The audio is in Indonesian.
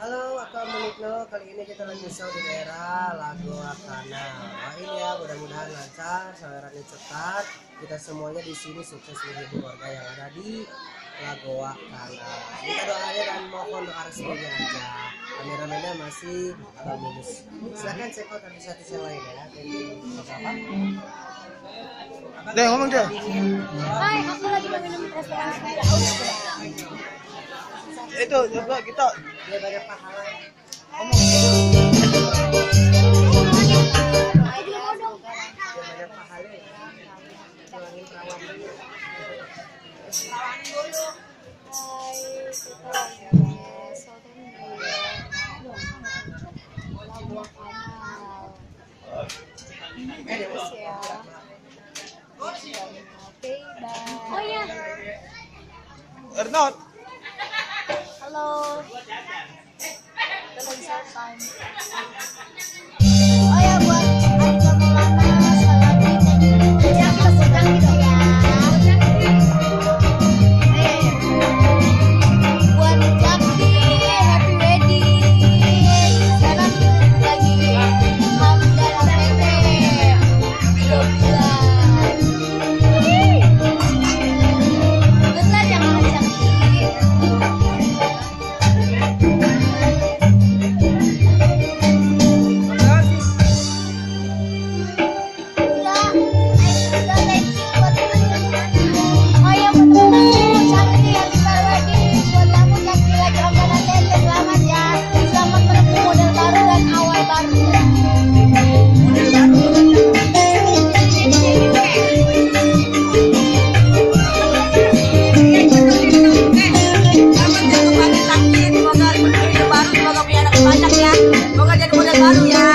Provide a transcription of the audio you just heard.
Halo, aku Menikno. Kali ini kita lagi show di daerah Lago Akana. Doain ya, mudah-mudahan lancar, sawerannya cepat. Kita semuanya di sini sukses menghibur warga yang ada di Lago Akana. Kita doanya dan mohon doa restunya aja. Kameramennya masih agak minus. Silakan cek out artis-artis yang lain ya. Apa? Deh, ngomong deh. Hai, aku lagi mau minum es teh. Itu juga kita Dia banyak pahala. Ayo dia mau dong. Dia ya. Jadi model baru ya.